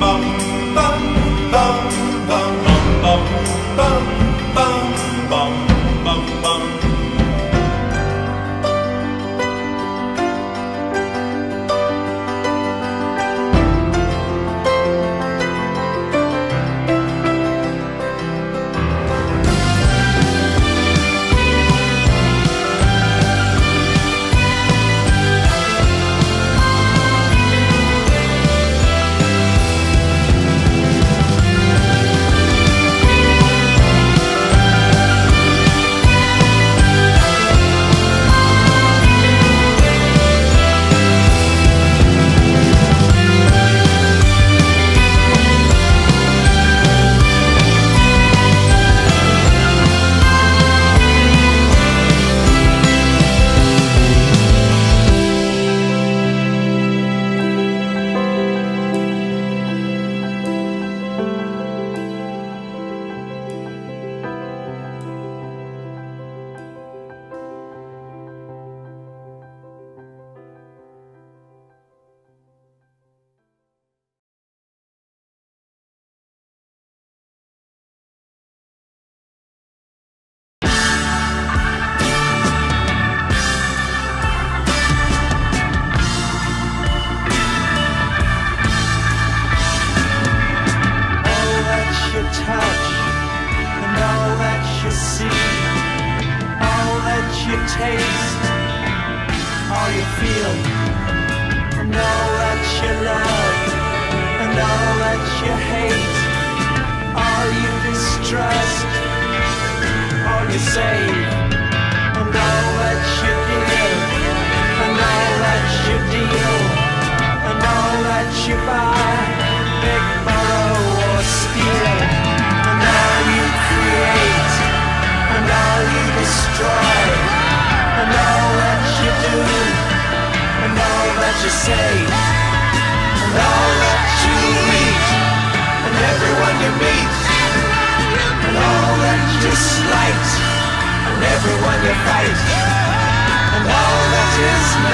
bum bum that you see, all that you taste, all you feel, and all that you love, and all that you hate, all you distrust, all you save. your face And all that is